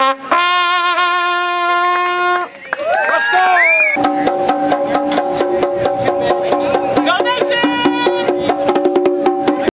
Ha ha!